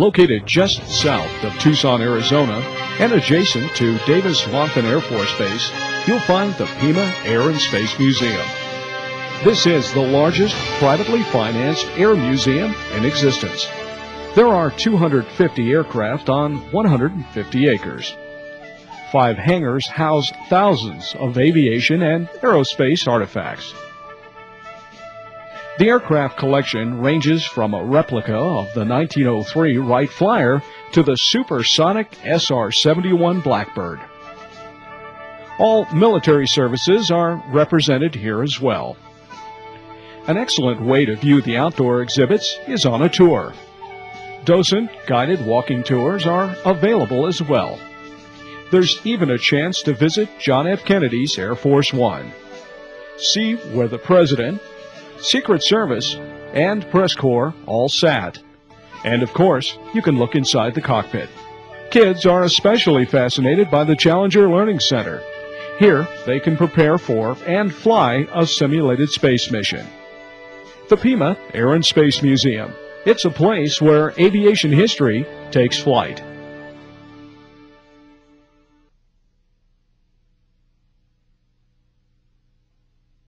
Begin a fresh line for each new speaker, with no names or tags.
Located just south of Tucson, Arizona, and adjacent to Davis-Monthan Air Force Base, you'll find the Pima Air and Space Museum. This is the largest privately financed air museum in existence. There are 250 aircraft on 150 acres. Five hangars house thousands of aviation and aerospace artifacts. The aircraft collection ranges from a replica of the 1903 Wright Flyer to the supersonic SR-71 Blackbird. All military services are represented here as well. An excellent way to view the outdoor exhibits is on a tour. Docent guided walking tours are available as well. There's even a chance to visit John F. Kennedy's Air Force One. See where the President, Secret Service, and Press Corps all sat. And of course, you can look inside the cockpit. Kids are especially fascinated by the Challenger Learning Center. Here, they can prepare for and fly a simulated space mission. The Pima Air and Space Museum. It's a place where aviation history takes flight.